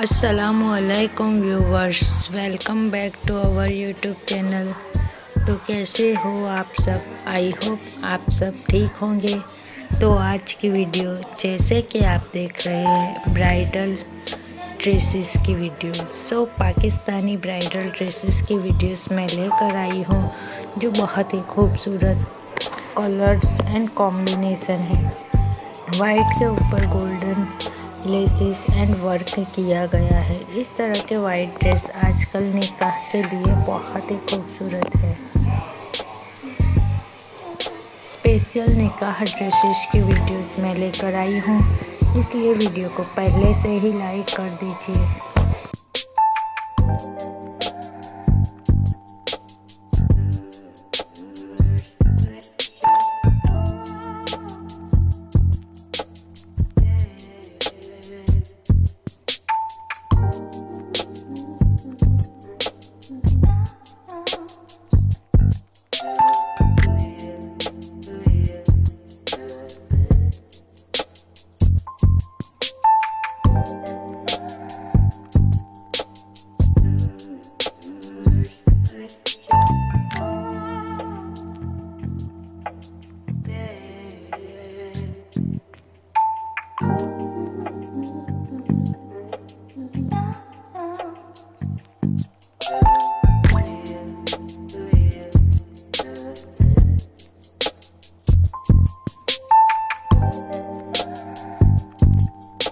असलकम viewers welcome back to our YouTube channel तो कैसे हो आप सब? आई होप आप सब ठीक होंगे। तो आज की वीडियो जैसे कि आप देख रहे हैं ब्राइडल ड्रेसेस की video so Pakistani bridal dresses की वीडियोस मैं लेकर आई हूँ, जो बहुत ही खूबसूरत कलर्स एंड कॉम्बिनेसन है। वाइट के ऊपर गोल्डन लेसेस एंड वर्क किया गया है। इस तरह के वाइट ड्रेस आजकल निकाह के लिए बहुत ही खूबसूरत है। स्पेशल निकाह ड्रेसेस की वीडियोस मैं लेकर आई हूँ। इसलिए वीडियो को पहले से ही लाइक कर दीजिए।